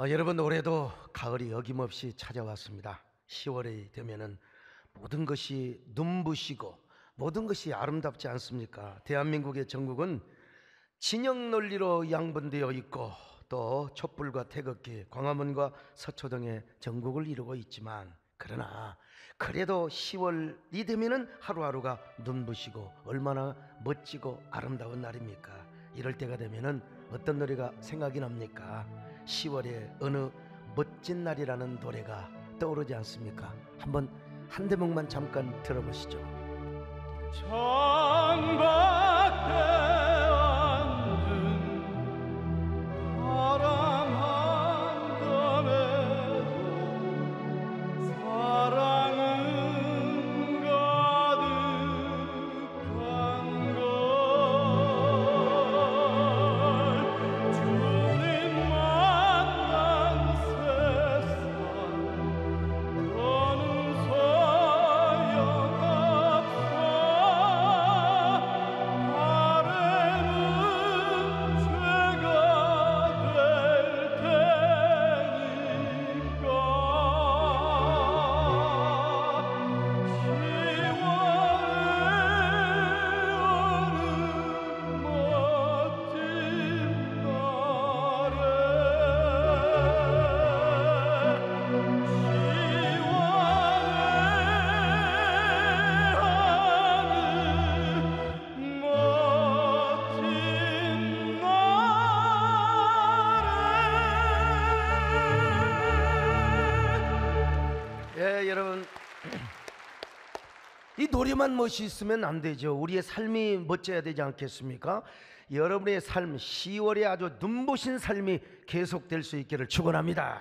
어, 여러분 올해도 가을이 어김없이 찾아왔습니다. 10월이 되면은 모든 것이 눈부시고 모든 것이 아름답지 않습니까? 대한민국의 전국은 진영 논리로 양분되어 있고 또 촛불과 태극기, 광화문과 서초 등의 전국을 이루고 있지만 그러나 그래도 10월이 되면은 하루하루가 눈부시고 얼마나 멋지고 아름다운 날입니까? 이럴 때가 되면은 어떤 노래가 생각이 납니까? 10월에 어느 멋진 날이라는 노래가 떠오르지 않습니까? 한번 한 대목만 잠깐 들어보시죠. 창밖에 이 노래만 멋있으면 안 되죠. 우리의 삶이 멋져야 되지 않겠습니까? 여러분의 삶, 10월에 아주 눈부신 삶이 계속될 수 있기를 축원합니다.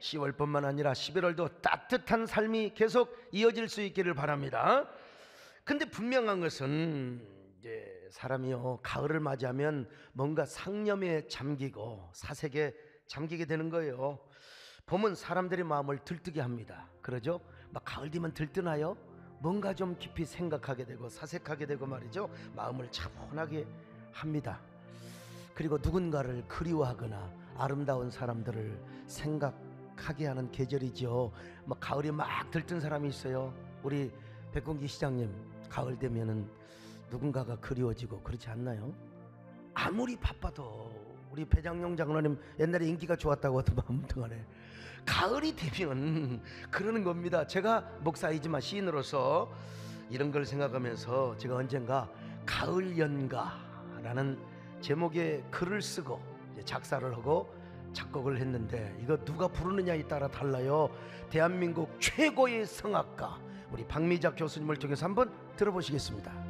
10월뿐만 아니라 11월도 따뜻한 삶이 계속 이어질 수 있기를 바랍니다. 근데 분명한 것은 이제 사람이요 가을을 맞이하면 뭔가 상념에 잠기고 사색에 잠기게 되는 거예요. 봄은 사람들의 마음을 들뜨게 합니다. 그러죠? 막 가을 되면 들뜨나요? 뭔가 좀 깊이 생각하게 되고 사색하게 되고 말이죠. 마음을 차분하게 합니다. 그리고 누군가를 그리워하거나 아름다운 사람들을 생각하게 하는 계절이죠. 막 가을이 막 들뜬 사람이 있어요. 우리 백공기 시장님 가을 되면은 누군가가 그리워지고 그렇지 않나요? 아무리 바빠도 우리 배장용 장로님 옛날에 인기가 좋았다고 하더만 아무튼 간에 가을이 되면 그러는 겁니다. 제가 목사이지만 시인으로서 이런 걸 생각하면서 제가 언젠가 가을 연가라는 제목의 글을 쓰고 작사를 하고 작곡을 했는데 이거 누가 부르느냐에 따라 달라요. 대한민국 최고의 성악가 우리 박미작 교수님을 통해서 한번 들어보시겠습니다.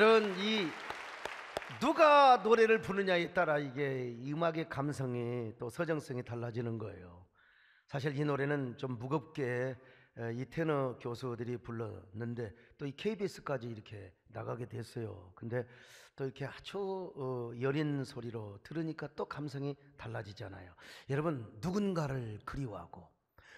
여러분 이 누가 노래를 부르냐에 따라 이게 이 음악의 감성이 또 서정성이 달라지는 거예요. 사실 이 노래는 좀 무겁게 에, 이 테너 교수들이 불렀는데 또 이 KBS까지 이렇게 나가게 됐어요. 근데 또 이렇게 아주 어, 여린 소리로 들으니까 또 감성이 달라지잖아요. 여러분 누군가를 그리워하고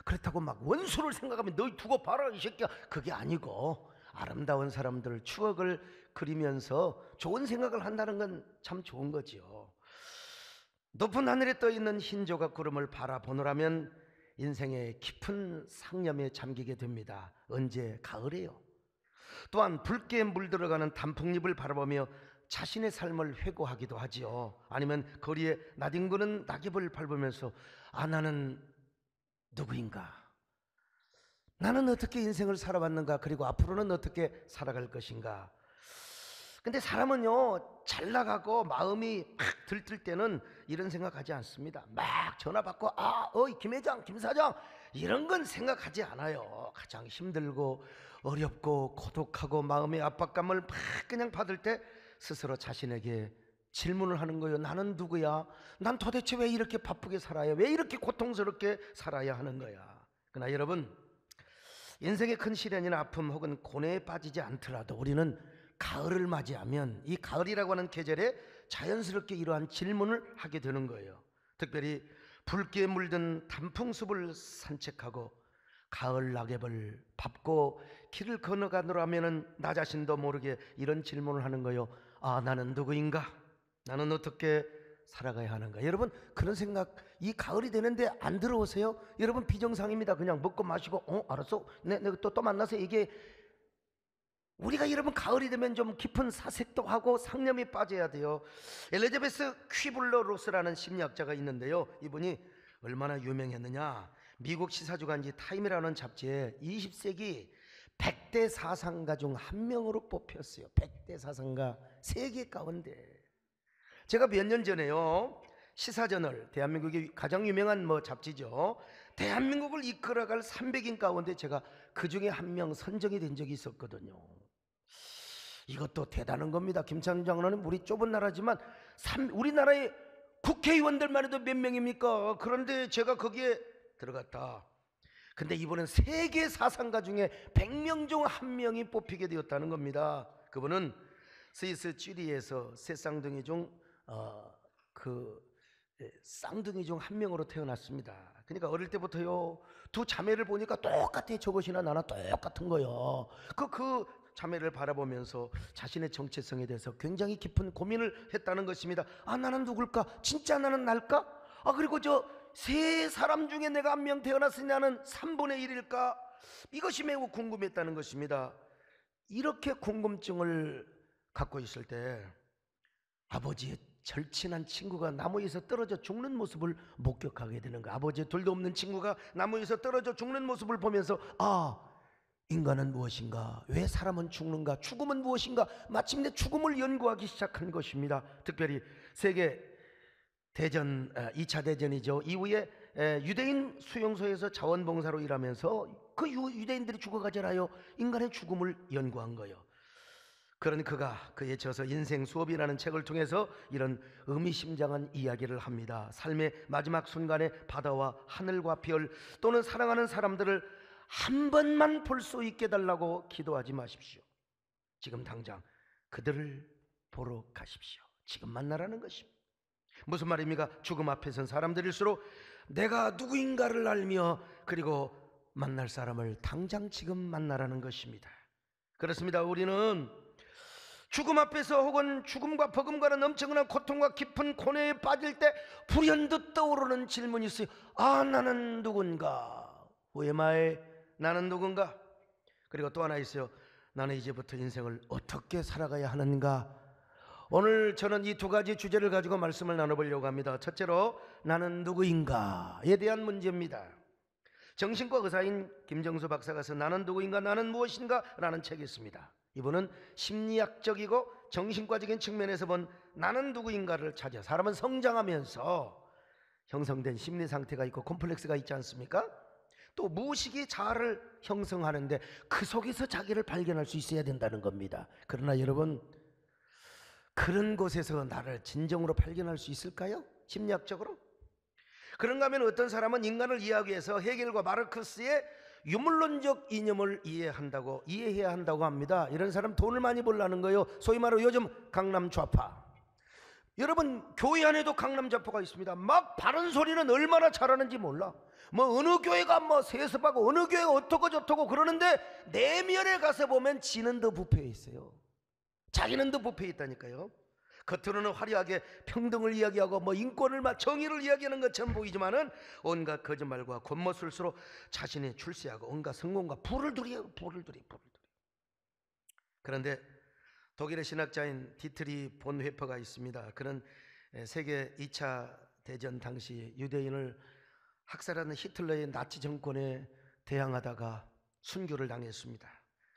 그렇다고 막 원수를 생각하면 너희 두고 봐라 이 새끼야 그게 아니고 아름다운 사람들 추억을 그리면서 좋은 생각을 한다는 건 참 좋은 거지요. 높은 하늘에 떠 있는 흰 조각 구름을 바라보느라면 인생의 깊은 상념에 잠기게 됩니다. 언제 가을에요. 또한 붉게 물들어가는 단풍잎을 바라보며 자신의 삶을 회고하기도 하지요. 아니면 거리에 나뒹구는 낙엽을 밟으면서 아 나는 누구인가? 나는 어떻게 인생을 살아왔는가? 그리고 앞으로는 어떻게 살아갈 것인가? 근데 사람은요, 잘 나가고 마음이 막 들뜰 때는 이런 생각하지 않습니다. 막 전화 받고, 아, 어이, 김 회장, 김 사장, 이런 건 생각하지 않아요. 가장 힘들고, 어렵고, 고독하고, 마음의 압박감을 막 그냥 받을 때 스스로 자신에게 질문을 하는 거예요. 나는 누구야? 난 도대체 왜 이렇게 바쁘게 살아야? 왜 이렇게 고통스럽게 살아야 하는 거야? 그러나 여러분, 인생의 큰 시련이나 아픔 혹은 고뇌에 빠지지 않더라도 우리는 가을을 맞이하면 이 가을이라고 하는 계절에 자연스럽게 이러한 질문을 하게 되는 거예요. 특별히 붉게 물든 단풍숲을 산책하고 가을 낙엽을 밟고 길을 건너가느라면은 나 자신도 모르게 이런 질문을 하는 거예요. 아, 나는 누구인가? 나는 어떻게 살아가야 하는가? 여러분 그런 생각 이 가을이 되는데 안 들어오세요? 여러분 비정상입니다. 그냥 먹고 마시고 어 알았어? 내 내가 또 또 만나서 이게 우리가 여러분 가을이 되면 좀 깊은 사색도 하고 상념이 빠져야 돼요. 엘리자베스 퀴블러 로스라는 심리학자가 있는데요. 이분이 얼마나 유명했느냐? 미국 시사주간지 타임이라는 잡지에 20세기 100대 사상가 중 한 명으로 뽑혔어요. 100대 사상가 세계 가운데. 제가 몇 년 전에요. 시사저널 대한민국의 가장 유명한 뭐 잡지죠. 대한민국을 이끌어갈 300인 가운데 제가 그 중에 한 명 선정이 된 적이 있었거든요. 이것도 대단한 겁니다. 김창준 장로는 우리 좁은 나라지만 삼- 우리나라의 국회의원들만 해도 몇 명입니까? 그런데 제가 거기에 들어갔다. 근데 이번엔 세계 사상가 중에 100명 중 한 명이 뽑히게 되었다는 겁니다. 그분은 스위스 쥐리에서 새 쌍둥이 중 어, 그 예, 쌍둥이 중 한 명으로 태어났습니다. 그러니까 어릴 때부터요 두 자매를 보니까 똑같아 저것이나 나나 똑같은 거요. 그 그 자매를 바라보면서 자신의 정체성에 대해서 굉장히 깊은 고민을 했다는 것입니다. 아 나는 누굴까? 진짜 나는 날까? 아 그리고 저 세 사람 중에 내가 한 명 태어났으니 나는 3분의 1일까? 이것이 매우 궁금했다는 것입니다. 이렇게 궁금증을 갖고 있을 때 아버지의 절친한 친구가 나무에서 떨어져 죽는 모습을 목격하게 되는 거. 아버지의 둘도 없는 친구가 나무에서 떨어져 죽는 모습을 보면서 아 인간은 무엇인가? 왜 사람은 죽는가? 죽음은 무엇인가? 마침내 죽음을 연구하기 시작한 것입니다. 특별히 세계 대전 2차 대전이죠. 이후에 에, 유대인 수용소에서 자원봉사로 일하면서 그 유- 유대인들이 죽어가잖아요. 인간의 죽음을 연구한 거예요. 그런 그가 그의 저서 인생 수업이라는 책을 통해서 이런 의미심장한 이야기를 합니다. 삶의 마지막 순간에 바다와 하늘과 별 또는 사랑하는 사람들을 한 번만 볼 수 있게 달라고 기도하지 마십시오. 지금 당장 그들을 보러 가십시오. 지금 만나라는 것입니다. 무슨 말입니까? 죽음 앞에 선 사람들일수록 내가 누구인가를 알며 그리고 만날 사람을 당장 지금 만나라는 것입니다. 그렇습니다. 우리는 죽음 앞에서 혹은 죽음과 버금가는 엄청난 고통과 깊은 고뇌에 빠질 때 불현듯 떠오르는 질문이 있어요. 아, 나는 누군가? 후에마에 나는 누군가? 그리고 또 하나 있어요. 나는 이제부터 인생을 어떻게 살아가야 하는가? 오늘 저는 이 두 가지 주제를 가지고 말씀을 나눠보려고 합니다. 첫째로 나는 누구인가에 대한 문제입니다. 정신과 의사인 김정수 박사가 쓴 나는 누구인가 나는 무엇인가 라는 책이 있습니다. 이분은 심리학적이고 정신과적인 측면에서 본 나는 누구인가를 찾아 사람은 성장하면서 형성된 심리 상태가 있고 콤플렉스가 있지 않습니까? 또 무의식이 자아를 형성하는데 그 속에서 자기를 발견할 수 있어야 된다는 겁니다. 그러나 여러분 그런 곳에서 나를 진정으로 발견할 수 있을까요? 심리학적으로? 그런가 하면 어떤 사람은 인간을 이해하기 위해서 헤겔과 마르크스의 유물론적 이념을 이해한다고 이해해야 한다고 합니다. 이런 사람 돈을 많이 벌라는 거예요. 소위 말로 요즘 강남 좌파. 여러분 교회 안에도 강남 좌파가 있습니다. 막 바른 소리는 얼마나 잘하는지 몰라. 뭐 어느 교회가 뭐 세습하고 어느 교회가 어떻고 저떻고 그러는데 내면에 가서 보면 지는 더 부패해 있어요. 자기는 더 부패해 있다니까요. 겉으로는 화려하게 평등을 이야기하고 뭐 인권을 막 정의를 이야기하는 것처럼 보이지만은 온갖 거짓말과 겉모술수로 자신이 출세하고 온갖 성공과 부를 들이요 부를 들이 부를 들이. 그런데 독일의 신학자인 디트리히 본회퍼가 있습니다. 그는 세계 2차 대전 당시 유대인을 학살하는 히틀러의 나치 정권에 대항하다가 순교를 당했습니다.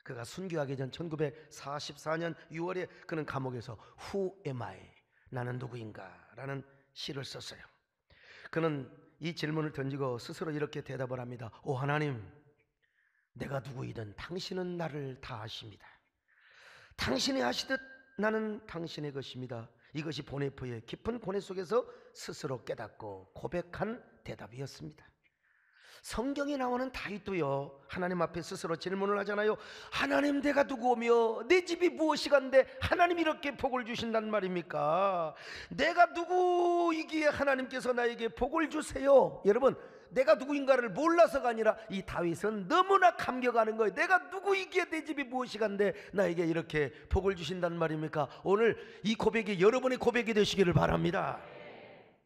그가 순교하기 전 1944년 6월에 그는 감옥에서 Who am I? 나는 누구인가? 라는 시를 썼어요. 그는 이 질문을 던지고 스스로 이렇게 대답을 합니다. 오 하나님, 내가 누구이든 당신은 나를 다 아십니다. 당신이 하시듯 나는 당신의 것입니다. 이것이 보네프의 깊은 고뇌 속에서 스스로 깨닫고 고백한 대답이었습니다. 성경에 나오는 다윗도요 하나님 앞에 스스로 질문을 하잖아요 하나님 내가 누구 오며 내 집이 무엇이간데 하나님 이렇게 복을 주신단 말입니까 내가 누구이기에 하나님께서 나에게 복을 주세요 여러분 내가 누구인가를 몰라서가 아니라 이 다윗은 너무나 감격하는 거예요 내가 누구이기에 내 집이 무엇이간데 나에게 이렇게 복을 주신단 말입니까 오늘 이 고백이 여러분의 고백이 되시기를 바랍니다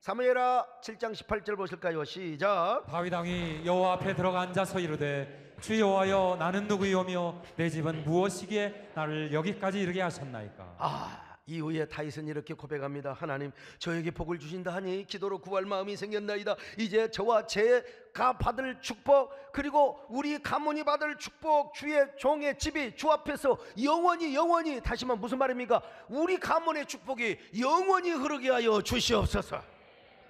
사무엘하 7장 18절 보실까요? 시작. 다윗 왕이 여호와 앞에 들어가 앉아서 이르되 주 여호와여 나는 누구이오며 내 집은 무엇이기에 나를 여기까지 이르게 하셨나이까 아, 이후에 다윗은 이렇게 고백합니다. 하나님, 저에게 복을 주신다 하니 기도로 구할 마음이 생겼나이다. 이제 저와 제가 받을 축복 그리고 우리 가문이 받을 축복 주의 종의 집이 주 앞에서 영원히 영원히 다시만 무슨 말입니까? 우리 가문의 축복이 영원히 흐르게 하여 주시옵소서.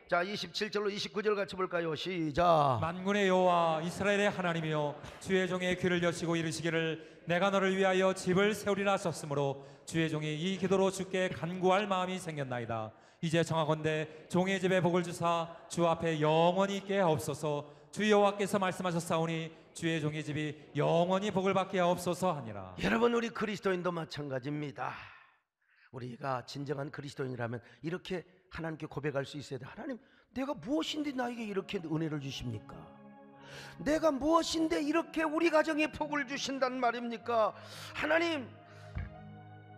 자, 27절로 29절 같이 볼까요? 시작. 만군의 여호와 이스라엘의 하나님이여 주의 종의 귀를 여시고 이르시기를 내가 너를 위하여 집을 세우리라 하셨으므로 주의 종이 이 기도로 주께 간구할 마음이 생겼나이다 이제 정하건대 종의 집에 복을 주사 주 앞에 영원히 있게 하옵소서 주 여호와께서 말씀하셨사오니 주의 종의 집이 영원히 복을 받게 하옵소서 하니라 여러분 우리 그리스도인도 마찬가지입니다. 우리가 진정한 그리스도인이라면 이렇게 하나님께 고백할 수 있어야 돼. 하나님, 내가 무엇인데 나에게 이렇게 은혜를 주십니까? 내가 무엇인데 이렇게 우리 가정에 복을 주신단 말입니까? 하나님,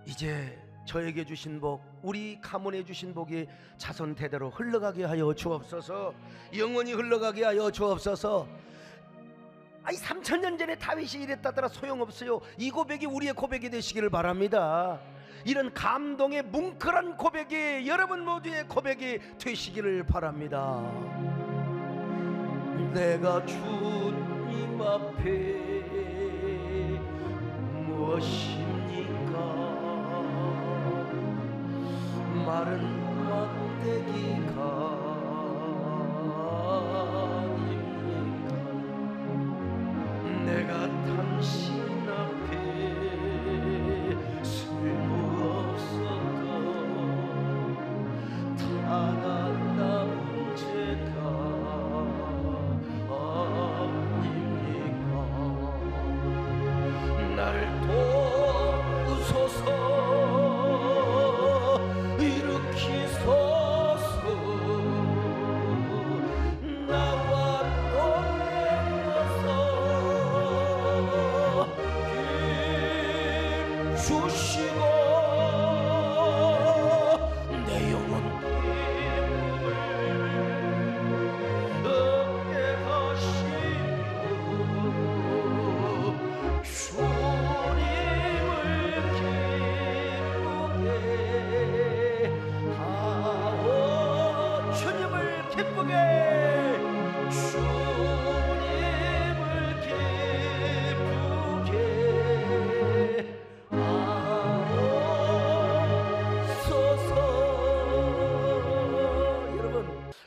이제 저에게 주신 복, 우리 가문에 주신 복이 자손 대대로 흘러가게 하여 주옵소서. 영원히 흘러가게 하여 주옵소서. 아니 3천 년 전에 다윗이 이랬다더라 소용없어요. 이 고백이 우리의 고백이 되시기를 바랍니다. 이런 감동의 뭉클한 고백이 여러분 모두의 고백이 되시기를 바랍니다. 내가 주님 앞에 무엇입니까? 마른 막대기가? 내가 당신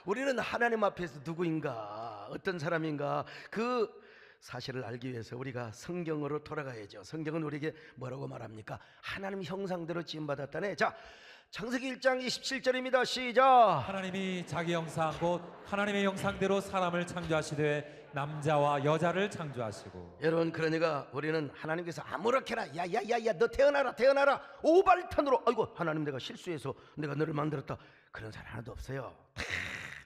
우리는 하나님 앞에서 누구인가? 어떤 사람인가? 그 사실을 알기 위해서 우리가 성경으로 돌아가야죠. 성경은 우리에게 뭐라고 말합니까? 하나님 형상대로 지음받았다네. 자 창세기 1장 27절입니다. 시작. 하나님이 자기 형상 곧 하나님의 형상대로 사람을 창조하시되 남자와 여자를 창조하시고. 여러분 그러니까 우리는 하나님께서 아무렇게나 야야야야 너 태어나라 태어나라 오발탄으로. 아이고 하나님 내가 실수해서 내가 너를 만들었다. 그런 사람 하나도 없어요. 다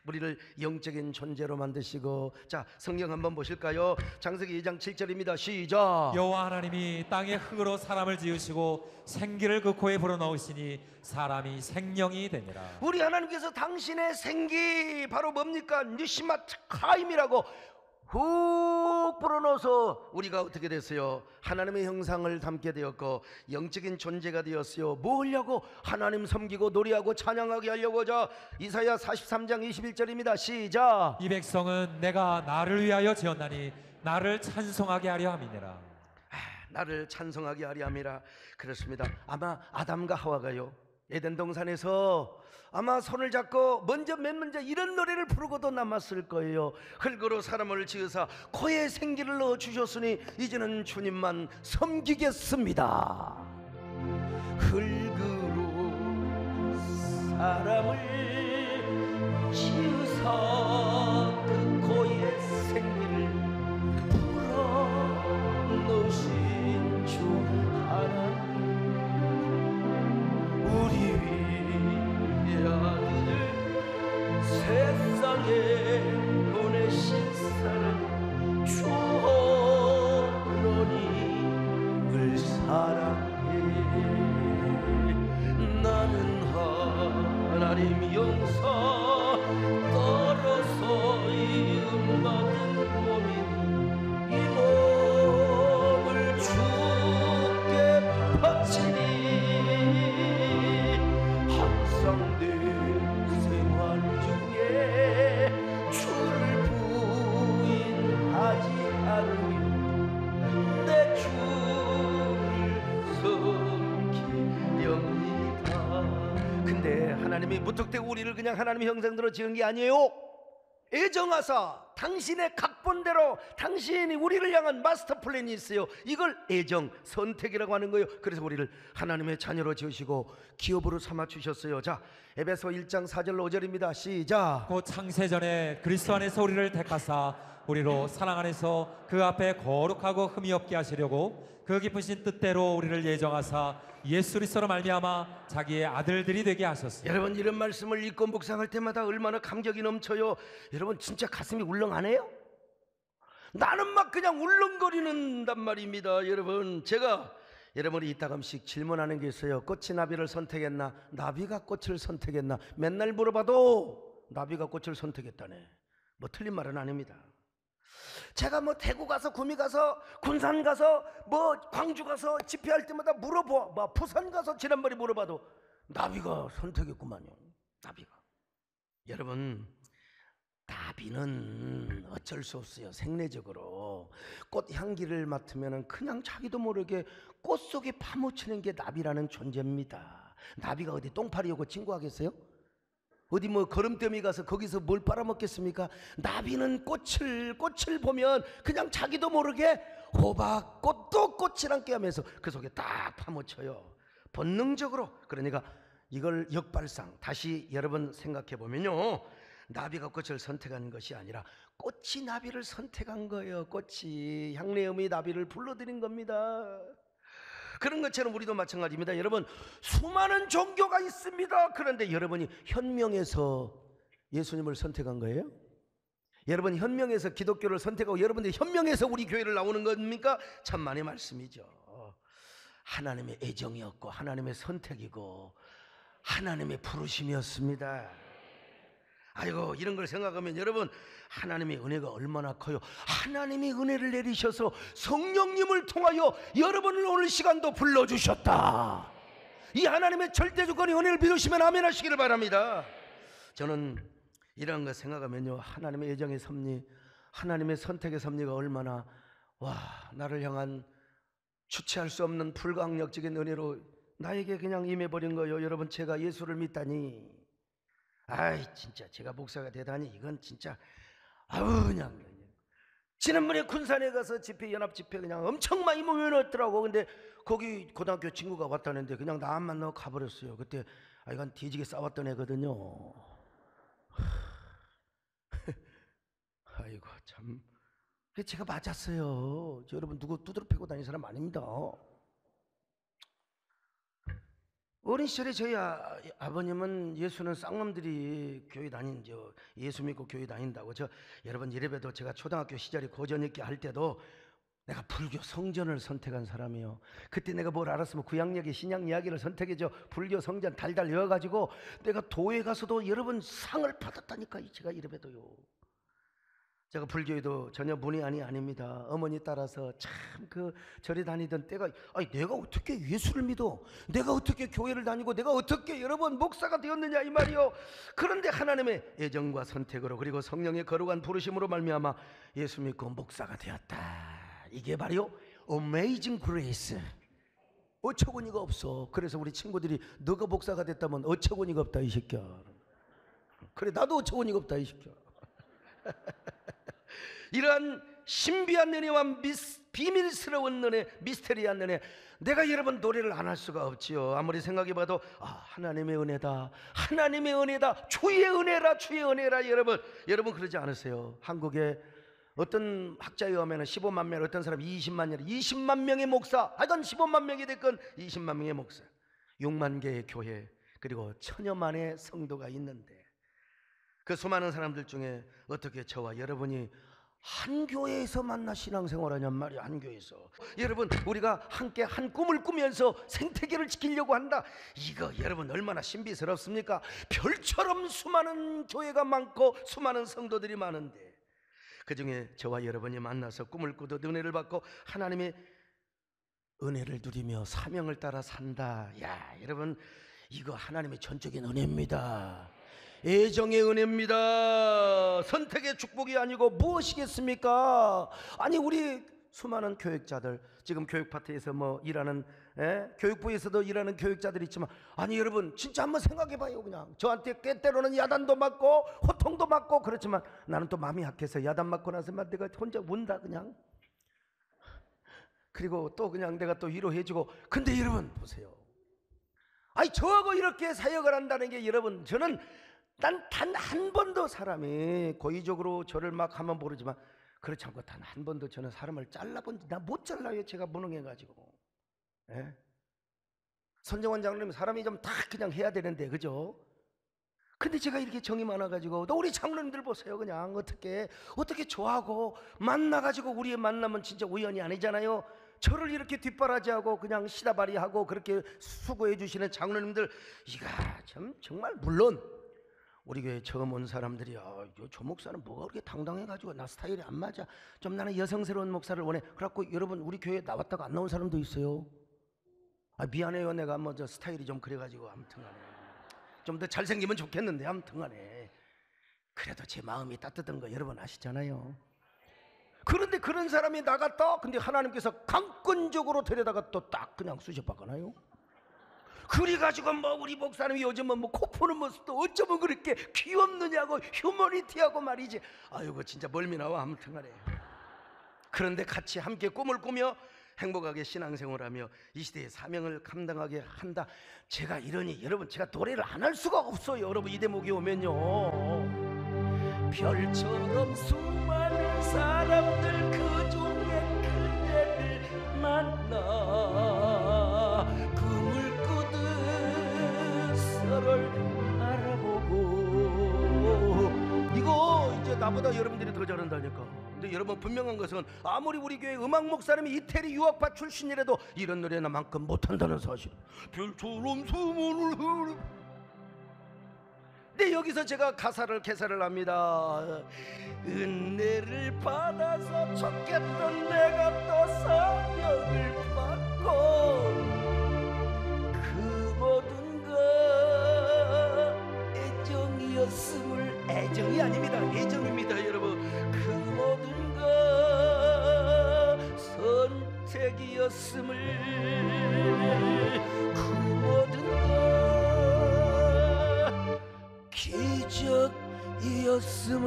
우리를 영적인 존재로 만드시고 자 성경 한번 보실까요? 장세기 2장 7절입니다. 시작. 여호와 하나님이 땅의 흙으로 사람을 지으시고 생기를 그 코에 불어넣으시니 사람이 생명이 되니라. 우리 하나님께서 당신의 생기 바로 뭡니까? 뉴시마트 카임이라고 훅 불어넣어서 우리가 어떻게 됐어요? 하나님의 형상을 담게 되었고 영적인 존재가 되었어요. 뭐 하려고? 하나님 섬기고 노래하고 찬양하게 하려고 자 이사야 43장 21절입니다. 시작. 이 백성은 내가 나를 위하여 지었나니 나를 찬송하게 하려 함이니라 나를 찬송하게 하리 함이라 그렇습니다. 아마 아담과 하와가요 에덴 동산에서 아마 손을 잡고 먼저 맨 먼저 이런 노래를 부르고도 남았을 거예요. 흙으로 사람을 지으사 코에 생기를 넣어 주셨으니 이제는 주님만 섬기겠습니다. 흙으로 사람을 지으사 그냥 하나님의 형상대로 지은 게 아니에요 애정하사 당신의 각본대로 당신이 우리를 향한 마스터 플랜이 있어요. 이걸 애정 선택이라고 하는 거예요. 그래서 우리를 하나님의 자녀로 지으시고 기업으로 삼아 주셨어요. 자, 에베소 1장 4절 5절입니다. 시작. 곧 창세전에 그리스도 안에서 우리를 택하사 우리로 사랑 안에서 그 앞에 거룩하고 흠이 없게 하시려고 그 깊으신 뜻대로 우리를 예정하사 예수 그리스도로 말미암아 자기의 아들들이 되게 하셨습니다. 여러분 이런 말씀을 읽고 묵상할 때마다 얼마나 감격이 넘쳐요. 여러분 진짜 가슴이 울렁하네요. 나는 막 그냥 울렁거리는단 말입니다. 여러분 제가 여러분이 이따금씩 질문하는 게 있어요. 꽃이 나비를 선택했나? 나비가 꽃을 선택했나? 맨날 물어봐도 나비가 꽃을 선택했다네. 뭐 틀린 말은 아닙니다. 제가 뭐 대구 가서 구미 가서 군산 가서 뭐 광주 가서 집회할 때마다 물어봐 뭐 부산 가서 지난번에 물어봐도 나비가 선택했구만요. 나비가. 여러분 나비는 어쩔 수 없어요 생리적으로. 꽃 향기를 맡으면 그냥 자기도 모르게 꽃 속에 파묻히는 게 나비라는 존재입니다. 나비가 어디 똥파리 오고 친구하겠어요? 어디 뭐 걸음더미 가서 거기서 뭘 빨아먹겠습니까? 나비는 꽃을 꽃을 보면 그냥 자기도 모르게 호박 꽃도 꽃이랑 껴하면서 그 속에 딱 파묻혀요. 본능적으로 그러니까 이걸 역발상 다시 여러분 생각해 보면요. 나비가 꽃을 선택한 것이 아니라 꽃이 나비를 선택한 거예요. 꽃이 향내음이 나비를 불러들인 겁니다. 그런 것처럼 우리도 마찬가지입니다. 여러분, 수많은 종교가 있습니다. 그런데 여러분이 현명해서 예수님을 선택한 거예요? 여러분 현명해서 기독교를 선택하고 여러분들이 현명해서 우리 교회를 나오는 겁니까? 참만의 말씀이죠. 하나님의 애정이었고 하나님의 선택이고 하나님의 부르심이었습니다. 아이고 이런 걸 생각하면 여러분 하나님의 은혜가 얼마나 커요. 하나님이 은혜를 내리셔서 성령님을 통하여 여러분을 오늘 시간도 불러 주셨다. 이 하나님의 절대 조건이 은혜를 믿으시면 아멘 하시기를 바랍니다. 저는 이런 거 생각하면요. 하나님의 예정의 섭리, 하나님의 선택의 섭리가 얼마나 와 나를 향한 주체할 수 없는 불가항력적인 은혜로 나에게 그냥 임해버린 거예요. 여러분 제가 예수를 믿다니 아이 진짜 제가 목사가 되다니 이건 진짜 아우 그냥 지난번에 군산에 가서 집회 연합 집회 그냥 엄청 많이 모여놨더라고 근데 거기 고등학교 친구가 왔다는데 그냥 나만 넣어 가버렸어요 그때 아 이건 뒤지게 싸웠던 애거든요. 아이고 참. 제가 맞았어요. 저 여러분 누구 두드러 패고 다니는 사람 아닙니다. 어린 시절에 저희 아, 아버님은 예수는 쌍놈들이 교회 다닌 저 예수 믿고 교회 다닌다고 저 여러분 이래봬도 제가 초등학교 시절에 고전 읽기 할 때도 내가 불교 성전을 선택한 사람이요. 그때 내가 뭘 알았으면 구약역의 신약 이야기를 선택해줘 불교 성전 달달 외워가지고 내가 도에 가서도 여러분 상을 받았다니까 제가 이래봬도요. 제가 불교에도 전혀 문외한이 아닙니다. 어머니 따라서 참 그 절에 다니던 때가 아니 내가 어떻게 예수를 믿어? 내가 어떻게 교회를 다니고 내가 어떻게 여러분 목사가 되었느냐 이 말이요. 그런데 하나님의 애정과 선택으로 그리고 성령의 거룩한 부르심으로 말미암아 예수 믿고 목사가 되었다. 이게 바로 Amazing Grace. 어처구니가 없어. 그래서 우리 친구들이 너가 목사가 됐다면 어처구니가 없다 이 새끼야. 그래 나도 어처구니가 없다 이 새끼야. 이러한 신비한 은혜와 미스, 비밀스러운 은혜, 미스테리한 은혜. 내가 여러분 노래를 안 할 수가 없지요. 아무리 생각해봐도 아 하나님의 은혜다, 하나님의 은혜다, 주의 은혜라, 주의 은혜라. 여러분, 여러분 그러지 않으세요? 한국에 어떤 학자에 의하면 15만 명, 어떤 사람 20만 명, 20만 명의 목사, 하여간 15만 명이 됐건 20만 명의 목사, 6만 개의 교회, 그리고 천여만의 성도가 있는데 그 수많은 사람들 중에 어떻게 저와 여러분이 한 교회에서 만나 신앙생활 하냔 말이야 한 교회에서. 여러분 우리가 함께 한 꿈을 꾸면서 생태계를 지키려고 한다. 이거 여러분 얼마나 신비스럽습니까? 별처럼 수많은 교회가 많고 수많은 성도들이 많은데. 그 중에 저와 여러분이 만나서 꿈을 꾸듯 은혜를 받고 하나님의 은혜를 누리며 사명을 따라 산다. 야 여러분 이거 하나님의 전적인 은혜입니다 애정의 은혜입니다. 선택의 축복이 아니고 무엇이겠습니까? 아니 우리 수많은 교육자들 지금 교육 파트에서 뭐 일하는 예? 교육부에서도 일하는 교육자들 있지만 아니 여러분 진짜 한번 생각해봐요 그냥 저한테 때때로는 야단도 맞고 호통도 맞고 그렇지만 나는 또 마음이 약해서 야단 맞고 나서만 내가 혼자 운다 그냥 그리고 또 그냥 내가 또 위로해주고 근데 여러분 보세요 아니 저하고 이렇게 사역을 한다는 게 여러분 저는 난 단 한 번도 사람이 고의적으로 저를 막 하면 모르지만 그렇지 않고 단 한 번도 저는 사람을 잘라본 나 못 잘라요 제가 무능해가지고 예? 선정원 장로님 사람이 좀 다 그냥 해야 되는데 그죠? 근데 제가 이렇게 정이 많아가지고 또 우리 장로님들 보세요 그냥 어떻게 어떻게 좋아하고 만나가지고 우리의 만남은 진짜 우연이 아니잖아요 저를 이렇게 뒷바라지하고 그냥 시다바리하고 그렇게 수고해 주시는 장로님들 이가 참 정말 물론 우리 교회 처음 온 사람들이 아, 저- 저 목사는 뭐가 그렇게 당당해가지고 나 스타일이 안 맞아. 좀 나는 여성스러운 목사를 원해. 그래갖고 여러분 우리 교회 나왔다가 안 나온 사람도 있어요. 아 미안해요. 내가 뭐저 스타일이 좀 그래가지고 아무튼간에. 좀 더 잘생기면 좋겠는데 아무튼간에. 그래도 제 마음이 따뜻한 거 여러분 아시잖아요. 그런데 그런 사람이 나갔다? 근데 하나님께서 강권적으로 데려다가 또 딱 그냥 쑤셔박아나요 그래가지고 뭐 우리 목사님이 요즘은 뭐 코 푸는 모습도 어쩌면 그렇게 귀엽느냐고 휴머니티하고 말이지. 아이고 진짜 멀미 나와. 아무튼 간에. 그런데 같이 함께 꿈을 꾸며 행복하게 신앙생활하며 이 시대의 사명을 감당하게 한다. 제가 이러니 여러분 제가 노래를 안 할 수가 없어요. 여러분 이 대목이 오면요. 별처럼 수많은 사람들 그중 나보다 여러분들이 더 잘한다니까 근데 여러분 분명한 것은 아무리 우리 교회 음악 목사님이 이태리 유학파 출신이라도 이런 노래 나만큼 못한다는 사실 별처럼 수많은 흐르 근데 여기서 제가 가사를 개사를 합니다. 은혜를 받아서 쫓겼던 내가 또 사명을 받고 애정이 아닙니다. 애정입니다, 여러분. 그 모든 것 선택이었음을 그 모든 것 기적이었음을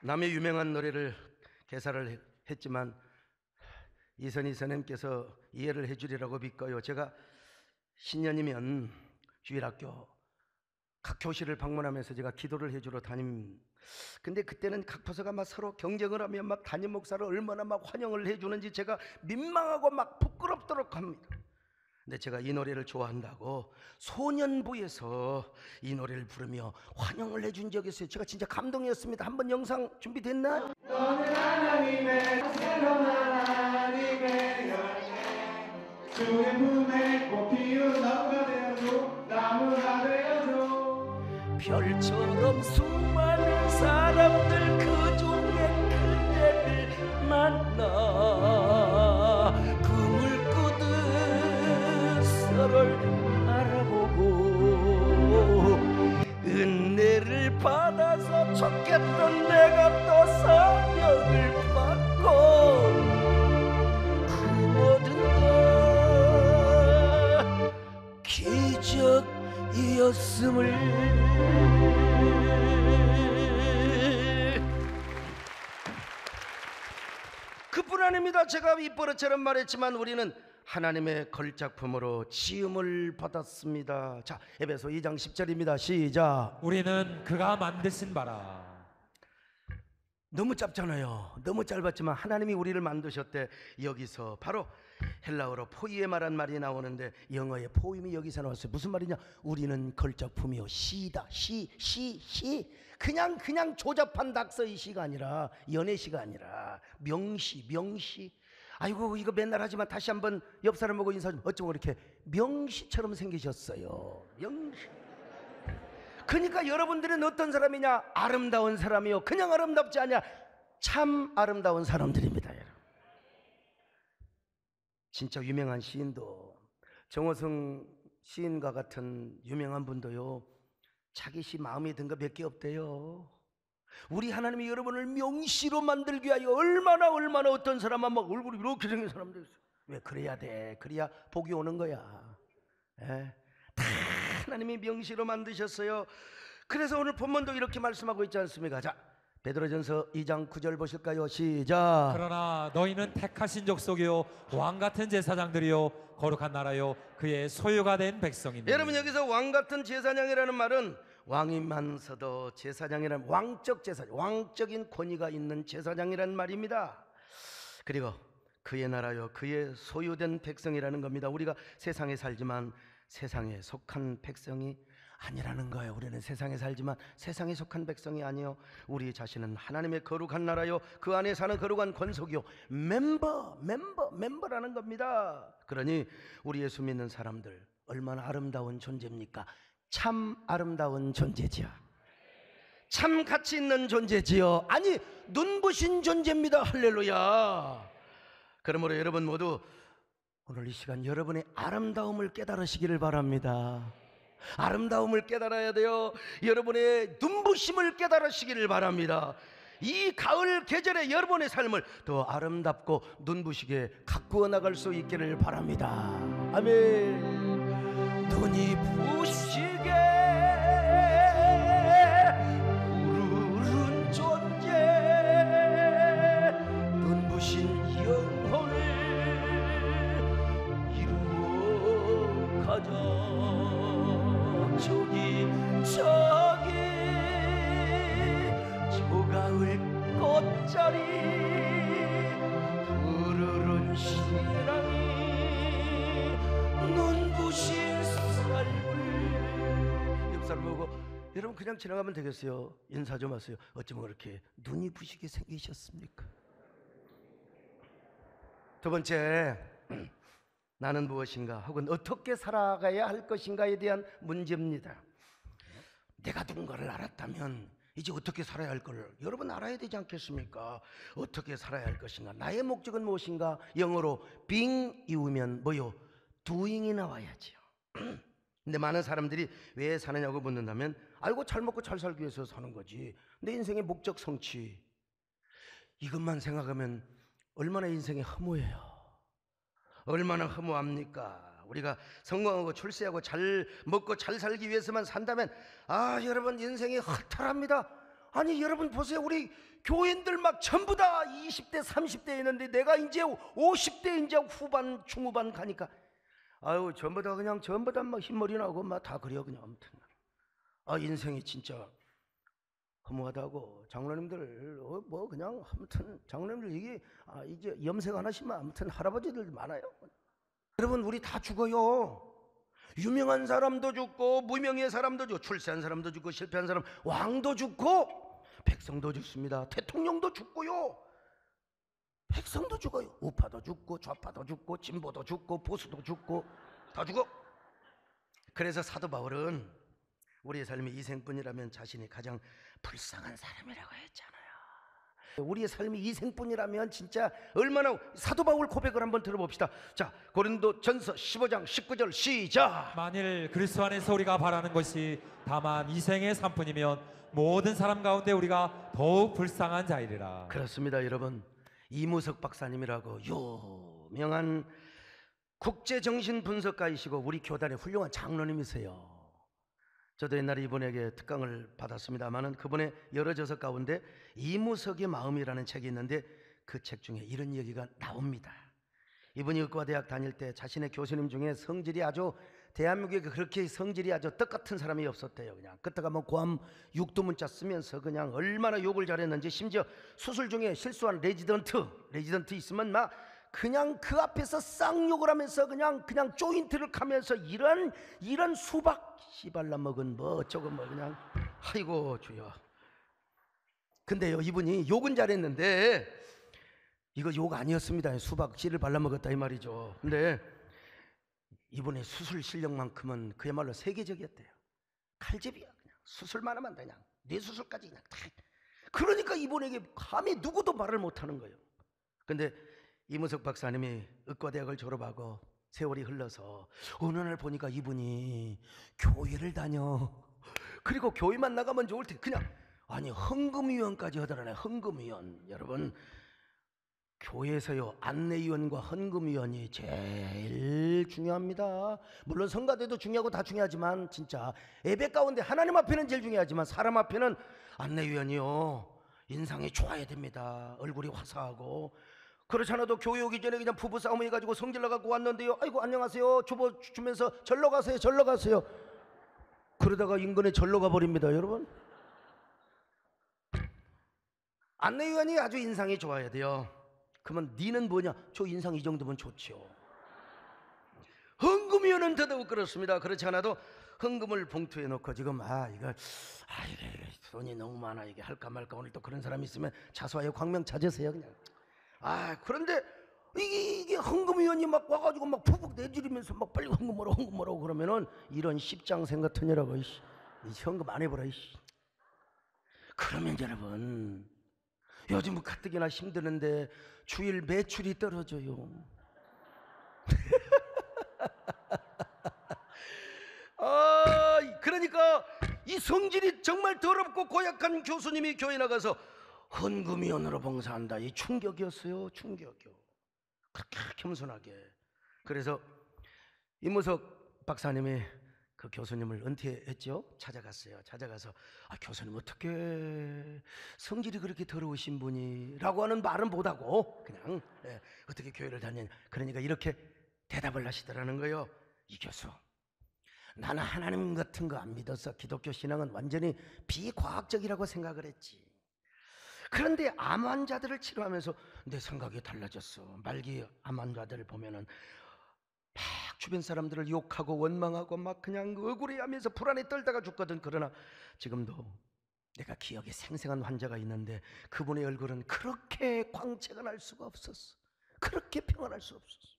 남의 유명한 노래를 개사를 했지만 이선희 선생님께서 이해를 해주리라고 믿고요. 제가 신년이면 주일학교 각 교실을 방문하면서 제가 기도를 해주러 다님. 근데 그때는 각 부서가 막 서로 경쟁을 하면 막 담임 목사를 얼마나 막 환영을 해주는지 제가 민망하고 막 부끄럽도록 합니다. 근데 제가 이 노래를 좋아한다고 소년부에서 이 노래를 부르며 환영을 해준 적이 있어요. 제가 진짜 감동이었습니다. 한번 영상 준비됐나요? 주의 품에 꽃 피운 나무가 되어줘 나무가 되어줘 별처럼 수많은 사람들 그 중에 그대를 만나 그물 끄듯 서로를 알아보고 은혜를 받아서 좋겠던 내가 또 사명을 이었음을 그뿐 아닙니다. 제가 입버릇처럼 말했지만 우리는 하나님의 걸작품으로 지음을 받았습니다. 자, 에베소 2장 10절입니다. 시작. 우리는 그가 만드신 바라 너무 짧잖아요. 너무 짧았지만 하나님이 우리를 만드셨대. 여기서 바로 헬라어로 포이에 말한 말이 나오는데 영어의 포임이 여기서 나왔어요. 무슨 말이냐? 우리는 걸작품이요 시다. 시, 시, 시. 그냥 그냥 조잡한 닥서의 시가 아니라 연애 시가 아니라 명시, 명시. 아이고 이거 맨날 하지만 다시 한번 옆 사람 보고 인사 좀 어쩌고 이렇게 명시처럼 생기셨어요. 명시. 그러니까 여러분들은 어떤 사람이냐? 아름다운 사람이요. 그냥 아름답지 않냐? 참 아름다운 사람들입니다. 진짜 유명한 시인도 정호성 시인과 같은 유명한 분도요. 자기 시 마음에 든 거 몇 개 없대요. 우리 하나님이 여러분을 명시로 만들기 위하여 얼마나 얼마나 어떤 사람은 막 얼굴이 이렇게 생긴 사람도 있어. 왜 그래야 돼? 그래야 복이 오는 거야. 예? 다 하나님이 명시로 만드셨어요. 그래서 오늘 본문도 이렇게 말씀하고 있지 않습니까? 자, 베드로전서 2장 9절 보실까요? 시작. 그러나 너희는 택하신 족속이요 왕 같은 제사장들이요 거룩한 나라요 그의 소유가 된 백성이니 여러분 여기서 왕 같은 제사장이라는 말은 왕이만서도 제사장이라는 왕적 제사, 왕적인 권위가 있는 제사장이라는 말입니다. 그리고 그의 나라요, 그의 소유된 백성이라는 겁니다. 우리가 세상에 살지만 세상에 속한 백성이 아니라는 거예요. 우리는 세상에 살지만 세상에 속한 백성이 아니요. 우리 자신은 하나님의 거룩한 나라요. 그 안에 사는 거룩한 권속이요. 멤버, 멤버, 멤버라는 겁니다. 그러니 우리 예수 믿는 사람들 얼마나 아름다운 존재입니까? 참 아름다운 존재지요. 참 가치 있는 존재지요. 아니 눈부신 존재입니다. 할렐루야. 그러므로 여러분 모두 오늘 이 시간 여러분의 아름다움을 깨달으시기를 바랍니다. 아름다움을 깨달아야 돼요. 여러분의 눈부심을 깨달으시기를 바랍니다. 이 가을 계절에 여러분의 삶을 더 아름답고 눈부시게 가꾸어 나갈 수 있기를 바랍니다. 아멘. 눈이 부시게 사람 보고 여러분 그냥 지나가면 되겠어요 인사 좀 하세요 어쩌면 그렇게 눈이 부시게 생기셨습니까 두 번째 나는 무엇인가 혹은 어떻게 살아가야 할 것인가에 대한 문제입니다. 내가 누군가를 알았다면 이제 어떻게 살아야 할 걸 여러분 알아야 되지 않겠습니까? 어떻게 살아야 할 것인가? 나의 목적은 무엇인가? 영어로 being 이으면 뭐요? doing이 나와야지요. 근데 많은 사람들이 왜 사느냐고 묻는다면 알고 잘 먹고 잘 살기 위해서 사는 거지. 내 인생의 목적 성취. 이것만 생각하면 얼마나 인생이 허무해요. 얼마나 허무합니까? 우리가 성공하고 출세하고 잘 먹고 잘 살기 위해서만 산다면 아 여러분 인생이 허탈합니다. 아니 여러분 보세요 우리 교인들 막 전부 다 20대 30대 있는데 내가 이제 50대 이제 후반 중후반 가니까 아유 전부 다 그냥 전부 다 막 흰머리 나고 막 다 그래요 그냥 아무튼 아 인생이 진짜 허무하다고 장로님들 어, 뭐 그냥 아무튼 장로님들 이게 아, 이제 염색 안 하시면 아무튼 할아버지들 많아요 여러분 우리 다 죽어요 유명한 사람도 죽고 무명의 사람도 죽고 출세한 사람도 죽고 실패한 사람 왕도 죽고 백성도 죽습니다. 대통령도 죽고요. 백성도 죽어요. 우파도 죽고 좌파도 죽고 진보도 죽고 보수도 죽고 다 죽어. 그래서 사도 바울은 우리의 삶이 이 생뿐이라면 자신이 가장 불쌍한 사람이라고 했잖아요. 우리의 삶이 이 생뿐이라면 진짜 얼마나 사도 바울 고백을 한번 들어봅시다. 자, 고린도 전서 15장 19절 시작. 만일 그리스도 안에서 우리가 바라는 것이 다만 이 생의 삶뿐이면 모든 사람 가운데 우리가 더욱 불쌍한 자이리라. 그렇습니다, 여러분. 이무석 박사님이라고 유명한 국제 정신 분석가이시고 우리 교단의 훌륭한 장로님이세요. 저도 옛날에 이분에게 특강을 받았습니다만은 그분의 여러 저서 가운데 이무석의 마음이라는 책이 있는데 그 책 중에 이런 얘기가 나옵니다. 이분이 의과대학 다닐 때 자신의 교수님 중에 성질이 아주 대한민국에 그렇게 성질이 아주 떡 같은 사람이 없었대요. 그냥 그때가 뭐 고함 육두문자 쓰면서 그냥 얼마나 욕을 잘했는지 심지어 수술 중에 실수한 레지던트 레지던트 있으면 막 그냥 그 앞에서 쌍욕을 하면서 그냥 그냥 조인트를 까면서 이런 이런 수박 씨발라 먹은 뭐 어쩌고 뭐 그냥 아이고 주여. 근데요 이분이 욕은 잘했는데 이거 욕 아니었습니다. 수박 씨를 발라 먹었다 이 말이죠. 근데 이분의 수술 실력만큼은 그야말로 세계적이었대요. 칼집이야 그냥 수술만 하면 그냥 뇌 수술까지 그냥 다. 그러니까 이분에게 감히 누구도 말을 못하는 거예요. 근데 이문석 박사님이 의과대학을 졸업하고 세월이 흘러서 어느 날 보니까 이분이 교회를 다녀. 그리고 교회만 나가면 좋을 때 그냥 아니 헌금위원까지 하더라네 헌금위원 여러분 교회에서요 안내위원과 헌금위원이 제일 중요합니다. 물론 성가대도 중요하고 다 중요하지만 진짜 예배 가운데 하나님 앞에는 제일 중요하지만 사람 앞에는 안내위원이요 인상이 좋아야 됩니다. 얼굴이 화사하고 그렇지 않아도 교회 오기 전에 그냥 부부 싸움 해가지고 성질러 갖고 왔는데요. 아이고 안녕하세요. 주보 주면서 절로 가세요. 절로 가세요. 그러다가 인근에 절로 가버립니다, 여러분. 안내위원이 아주 인상이 좋아야 돼요. 그러면 니는 뭐냐? 저 인상 이 정도면 좋죠. 헌금위원은 더더욱 그렇습니다. 그렇지 않아도 헌금을 봉투에 넣고 지금 아 이거 아 이게 이게 돈이 너무 많아 이게 할까 말까 오늘 또 그런 사람이 있으면 자수하여 광명 찾으세요 그냥. 아 그런데 이게, 이게 헌금위원이 막 와가지고 막 푹푹 내지르면서 막 빨리 헌금하라 헌금하라고 그러면은 이런 십장생 같은 여라고 이씨 이 현금 안 해보라 이씨. 그러면 여러분 요즘 가뜩이나 힘드는데 주일 매출이 떨어져요. 아, 그러니까 이 성질이 정말 더럽고 고약한 교수님이 교회 나가서 헌금위원으로 봉사한다. 이 충격이었어요. 충격이요. 그렇게 겸손하게. 그래서 이무석 박사님이 그 교수님을 은퇴했죠. 찾아갔어요. 찾아가서 아, 교수님 어떻게 성질이 그렇게 더러우신 분이 라고 하는 말은 못하고 그냥 예, 어떻게 교회를 다니냐. 그러니까 이렇게 대답을 하시더라는 거예요. 이 교수. 나는 하나님 같은 거 안 믿어서 기독교 신앙은 완전히 비과학적이라고 생각을 했지. 그런데 암 환자들을 치료하면서 내 생각이 달라졌어. 말기 암 환자들을 보면은 막 주변 사람들을 욕하고 원망하고 막 그냥 억울해하면서 불안에 떨다가 죽거든. 그러나 지금도 내가 기억에 생생한 환자가 있는데 그분의 얼굴은 그렇게 광채가 날 수가 없었어. 그렇게 평안할 수 없었어.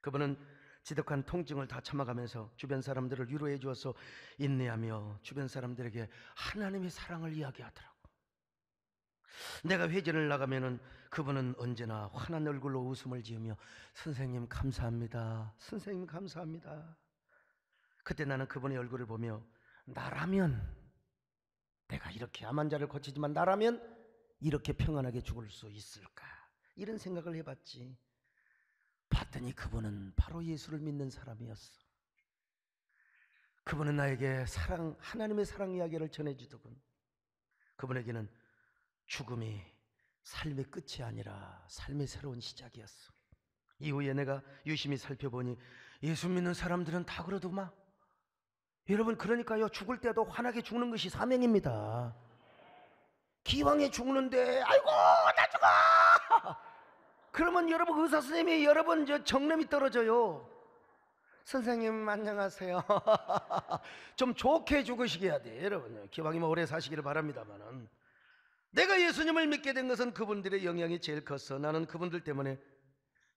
그분은 지독한 통증을 다 참아가면서 주변 사람들을 위로해 주어서 인내하며 주변 사람들에게 하나님의 사랑을 이야기하더라고. 내가 회전을 나가면은 그분은 언제나 환한 얼굴로 웃음을 지으며 선생님 감사합니다. 선생님 감사합니다. 그때 나는 그분의 얼굴을 보며 나라면 내가 이렇게 암 환자를 고치지만 나라면 이렇게 평안하게 죽을 수 있을까? 이런 생각을 해봤지. 봤더니 그분은 바로 예수를 믿는 사람이었어. 그분은 나에게 사랑, 하나님의 사랑 이야기를 전해주더군. 그분에게는 죽음이 삶의 끝이 아니라 삶의 새로운 시작이었어. 이후에 내가 유심히 살펴보니 예수 믿는 사람들은 다 그러더만. 여러분 그러니까요 죽을 때도 환하게 죽는 것이 사명입니다. 기왕에 죽는데 아이고 나 죽어. 그러면 여러분 의사 선생님이 여러분 저 정념이 떨어져요. 선생님 안녕하세요. 좀 좋게 죽으시게 해야 돼 여러분. 기왕이면 오래 사시기를 바랍니다만은 내가 예수님을 믿게 된 것은 그분들의 영향이 제일 컸어. 나는 그분들 때문에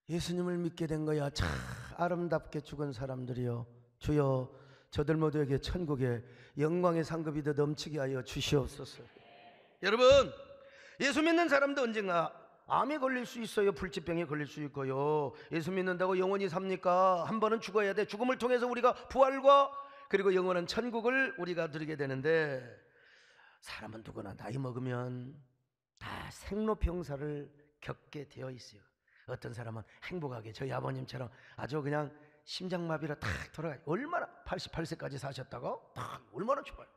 예수님을 믿게 된 거야. 참 아름답게 죽은 사람들이요. 주여 저들 모두에게 천국의 영광의 상급이 더 넘치게 하여 주시옵소서. 여러분 예수 믿는 사람도 언젠가 암에 걸릴 수 있어요. 불치병에 걸릴 수 있고요. 예수 믿는다고 영원히 삽니까? 한 번은 죽어야 돼. 죽음을 통해서 우리가 부활과 그리고 영원한 천국을 우리가 누리게 되는데 사람은 누구나 나이 먹으면 다 생로병사를 겪게 되어 있어요. 어떤 사람은 행복하게 저희 아버님처럼 아주 그냥 심장마비로 탁 돌아가. 얼마나 88세까지 사셨다고? 탁 얼마나 좋아요.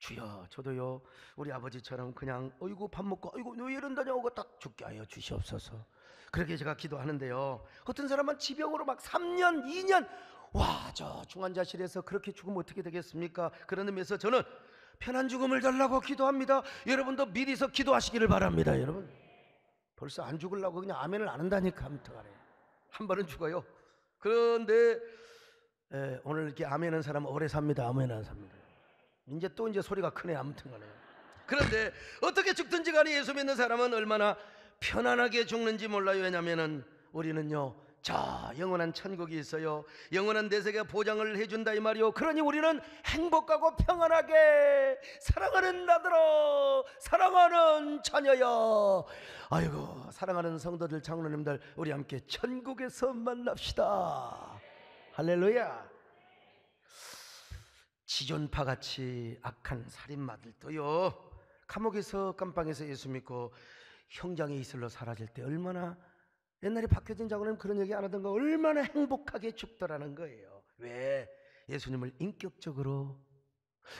주여 저도요 우리 아버지처럼 그냥 어이구 밥 먹고 어이구 너 이런다냐 하고 딱 죽게 하여 주시옵소서. 그렇게 제가 기도하는데요. 어떤 사람은 지병으로 막 3년, 2년 와 저 중환자실에서 그렇게 죽으면 어떻게 되겠습니까? 그런 의미에서 저는 편한 죽음을 달라고 기도합니다. 여러분도 미리서 기도하시기를 바랍니다, 여러분. 벌써 안 죽으려고 그냥 아멘을 안 한다니까 아무튼간에 한 번은 죽어요. 그런데 에, 오늘 이렇게 아멘한 사람은 오래 삽니다. 아멘 안 삽니다. 이제 또 이제 소리가 크네 아무튼간에. 그런데 어떻게 죽든지 간에 예수 믿는 사람은 얼마나 편안하게 죽는지 몰라요. 왜냐면은 우리는요. 자, 영원한 천국이 있어요. 영원한 내세가 보장을 해준다 이 말이요. 그러니 우리는 행복하고 평안하게 사랑하는 나들아, 사랑하는 자녀여. 아이고, 사랑하는 성도들, 장로님들, 우리 함께 천국에서 만납시다. 할렐루야. 지존파 같이 악한 살인마들도요. 감옥에서 깜빵에서 예수 믿고 형장의 이슬로 사라질 때 얼마나 옛날에 박효진 장로님 그런 얘기 안 하던가 얼마나 행복하게 죽더라는 거예요. 왜? 예수님을 인격적으로.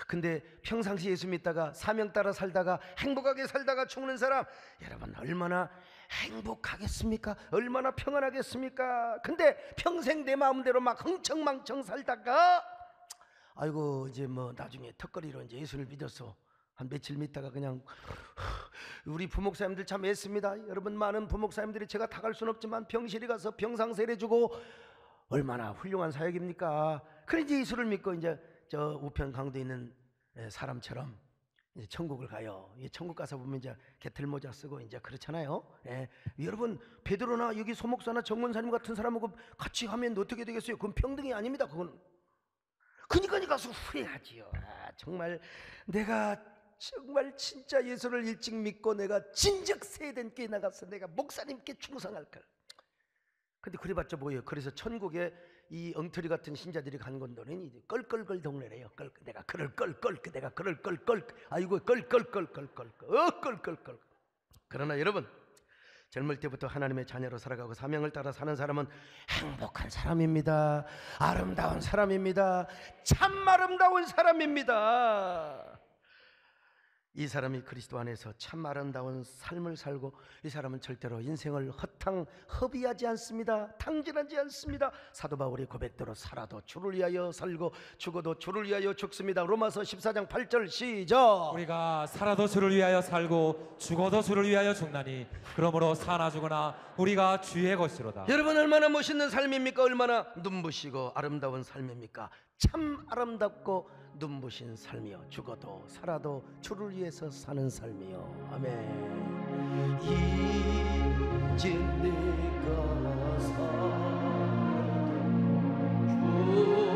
근데 평상시 예수 믿다가 사명 따라 살다가 행복하게 살다가 죽는 사람 여러분 얼마나 행복하겠습니까? 얼마나 평안하겠습니까? 근데 평생 내 마음대로 막 흥청망청 살다가 아이고 이제 뭐 나중에 턱걸이로 이제 예수를 믿어서 한 며칠 믿다가 그냥 우리 부목사님들 참 애씁니다. 여러분 많은 부목사님들이 제가 다 갈 수는 없지만 병실에 가서 병상세례 주고 얼마나 훌륭한 사역입니까? 그래 이제 예수를 믿고 이제 저 우편 강도에 있는 예, 사람처럼 이제 천국을 가요. 이 천국 가서 보면 이제 개틀 모자 쓰고 이제 그렇잖아요. 예. 여러분 베드로나 여기 소목사나 정문사님 같은 사람하고 같이 하면 어떻게 되겠어요? 그건 평등이 아닙니다. 그건 그니까 가서 후회하지요. 아, 정말 내가 정말 진짜 예수를 일찍 믿고 내가 진즉 세대께 나가서 내가 목사님께 충성할 걸. 근데 그래봤자 뭐예요? 그래서 천국에 이 엉터리 같은 신자들이 간 건도는 이제 껄껄껄 동네래요. 껄 내가 그럴 껄껄 내가 그럴 껄껄 아이고 껄껄껄껄껄 어 껄껄껄. 그러나 여러분 젊을 때부터 하나님의 자녀로 살아가고 사명을 따라 사는 사람은 행복한 사람입니다. 아름다운 사람입니다. 참 아름다운 사람입니다. 이 사람이 그리스도 안에서 참 아름다운 삶을 살고 이 사람은 절대로 인생을 허탕 허비하지 않습니다. 탕진하지 않습니다. 사도 바울의 고백대로 살아도 주를 위하여 살고 죽어도 주를 위하여 죽습니다. 로마서 14장 8절 시작. 우리가 살아도 주를 위하여 살고 죽어도 주를 위하여 죽나니 그러므로 사나 죽으나 우리가 주의 것이로다. 여러분 얼마나 멋있는 삶입니까? 얼마나 눈부시고 아름다운 삶입니까? 참 아름답고 눈부신 삶이요 죽어도 살아도 주를 위해서 사는 삶이요 아멘. 이제 내가 살아도 주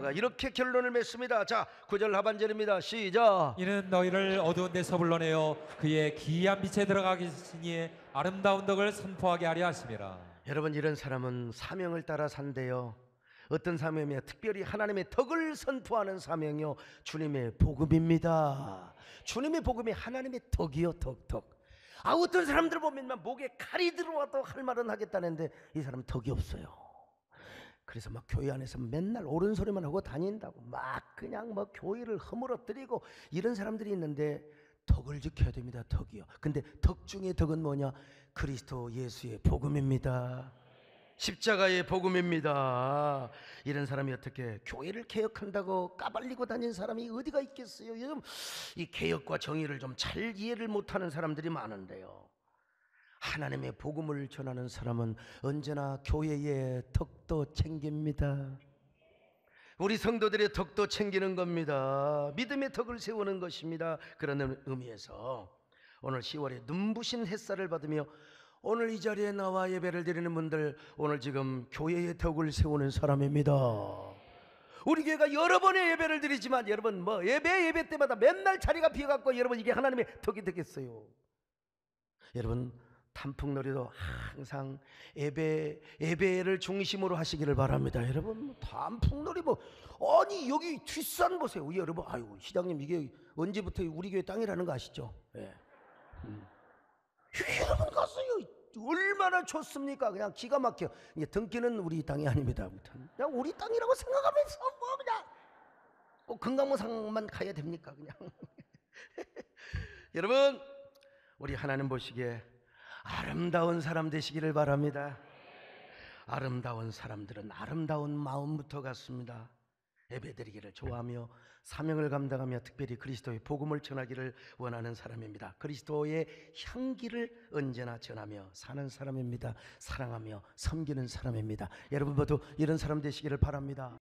사도가 이렇게 결론을 맺습니다. 자, 구절 하반절입니다. 시작. 이는 너희를 어두운 데서 불러내어 그의 기이한 빛에 들어가게 하시니 아름다운 덕을 선포하게 하려 하심이라 여러분 이런 사람은 사명을 따라 산대요. 어떤 사명이며 특별히 하나님의 덕을 선포하는 사명이요 주님의 복음입니다. 주님의 복음이 하나님의 덕이요 덕 덕. 아 어떤 사람들 보면 막 목에 칼이 들어와도 할 말은 하겠다는데 이 사람 덕이 없어요. 그래서 막 교회 안에서 맨날 옳은 소리만 하고 다닌다고 막 그냥 뭐 교회를 허물어뜨리고 이런 사람들이 있는데 덕을 지켜야 됩니다. 덕이요. 근데 덕 중에 덕은 뭐냐? 그리스도 예수의 복음입니다. 십자가의 복음입니다. 이런 사람이 어떻게 교회를 개혁한다고 까발리고 다닌 사람이 어디가 있겠어요? 요즘 이 개혁과 정의를 좀 잘 이해를 못하는 사람들이 많은데요. 하나님의 복음을 전하는 사람은 언제나 교회의 덕도 챙깁니다. 우리 성도들의 덕도 챙기는 겁니다. 믿음의 덕을 세우는 것입니다. 그런 의미에서 오늘 10월에 눈부신 햇살을 받으며 오늘 이 자리에 나와 예배를 드리는 분들 오늘 지금 교회의 덕을 세우는 사람입니다. 우리 교회가 여러 번의 예배를 드리지만 여러분 뭐 예배 예배 때마다 맨날 자리가 비어갖고 여러분 이게 하나님의 덕이 되겠어요. 여러분 단풍놀이도 항상 예배 예배를 중심으로 하시기를 바랍니다. 여러분 뭐 단풍놀이 뭐 아니 여기 뒷산 보세요. 여러분 아유 시장님 이게 언제부터 우리 교회 땅이라는 거 아시죠? 예. 음. 여러분 갔어요. 얼마나 좋습니까? 그냥 기가 막혀. 이제 등기는 우리 땅이 아닙니다. 아무튼 그냥 우리 땅이라고 생각하면서 뭐 그냥 꼭 금강모상만 가야 됩니까? 그냥 여러분 우리 하나님 보시기에 아름다운 사람 되시기를 바랍니다. 아름다운 사람들은 아름다운 마음부터 갔습니다. 예배드리기를 좋아하며 사명을 감당하며 특별히 그리스도의 복음을 전하기를 원하는 사람입니다. 그리스도의 향기를 언제나 전하며 사는 사람입니다. 사랑하며 섬기는 사람입니다. 여러분 모두 이런 사람 되시기를 바랍니다.